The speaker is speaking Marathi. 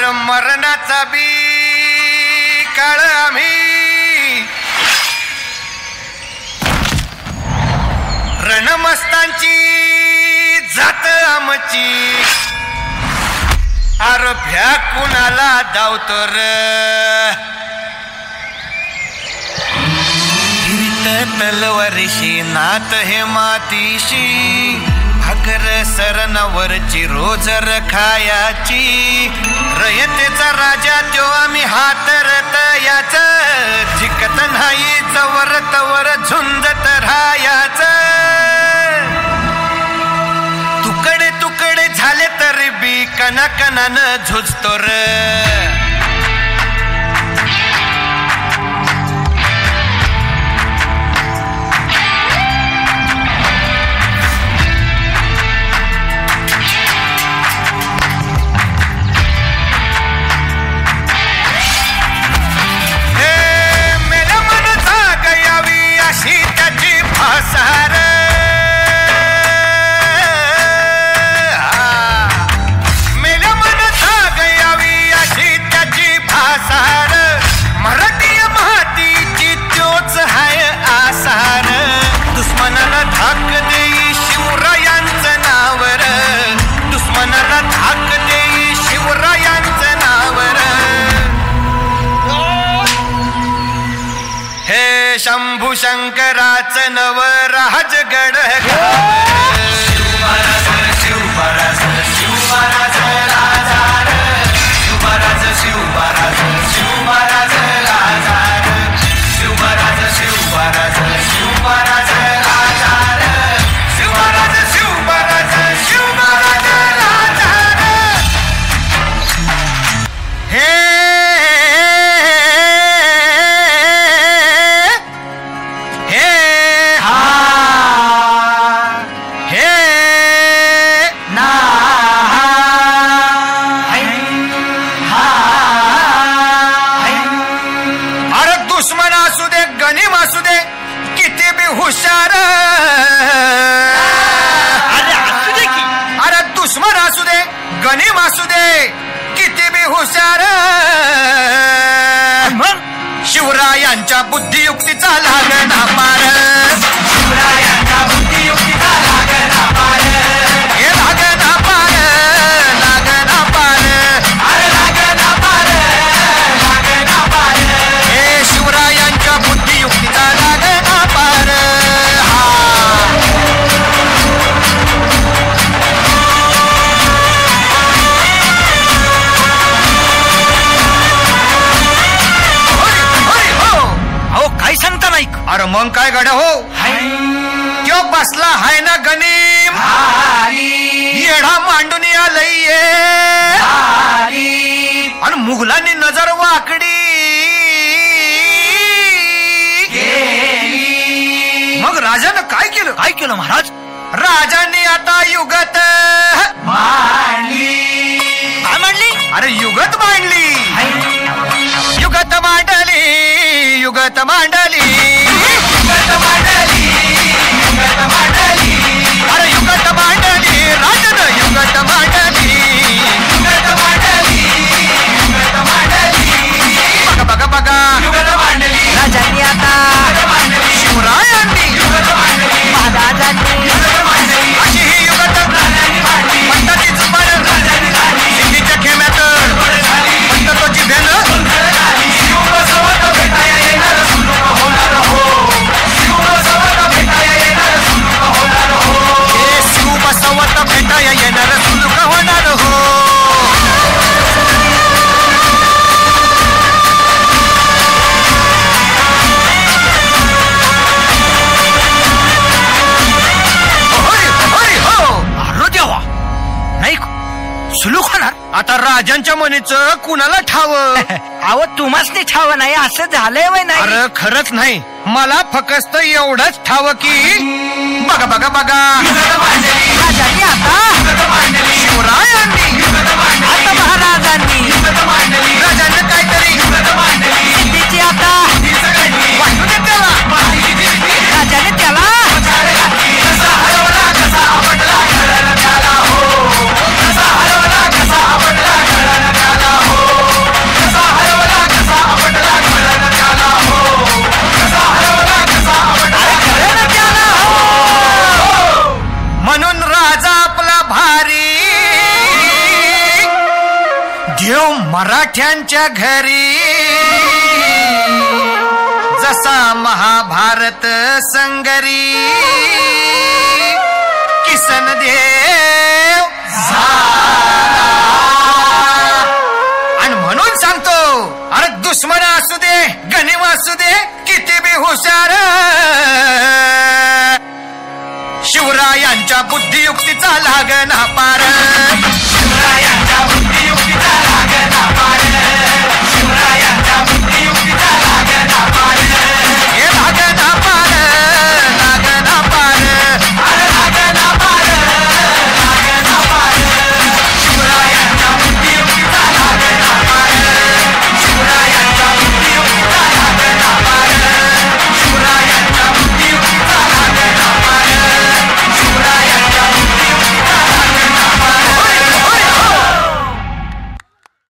अर मरणाचा बी काळ आम्ही. रणमस्तांची जात आमची. अर भ्या कुणाला धावतो तलवारीशी नात हे मातीशी. भाकर सरनवरची रोज रखायाची. रयतेचा राजा त्यो आम्ही हातरत याच. जिकत नाही जवर तवर झुंजत राहायाच तुकडे तुकडे झाले तरी बी कना झुजतो र. शंभू शंकराच नव राजगड. असू दे गनिम असू दे किती बी हुशार. अरे दुश्मन असू दे गनिम असू दे किती बी हुशार. शिवरायांच्या बुद्धियुक्तीचा लागणा पार शिवरायांच्या मग काय गड्या हो? त्यो बसला हाय ना गणिम. येढा मांडून आलय आणि मुघलांनी नजर वाकडी. मग राजानं काय केलं? काय केलं महाराज? राजांनी आता युगत काय म्हणली अरे युगत मांडली. युगत मांडली युगत मांडली. Rajan Batalla llenará su lugar, Juan Arojo. आता राजांच्या मनीच कुणाला ठाव? अहो तुम्हाच नाही ठाव नाही असं झालंय वय नाही. अरे खरंच नाही. मला फकस्त एवढंच ठाव की बघा बघा बघा. राजांनी आता शिवरायांनी आता महाराजांनी राजांनी काहीतरी मराठ्यांच्या घरी. जसा महाभारत संगरी किसन देव आणि म्हणून सांगतो अरे दुश्मन असू दे गणिम असू दे किती बी हुशार. शिवरायांच्या बुद्धियुक्तीचा लागना पार. शिवरायांच्या बुद्धियुक्तीचा Get out that body.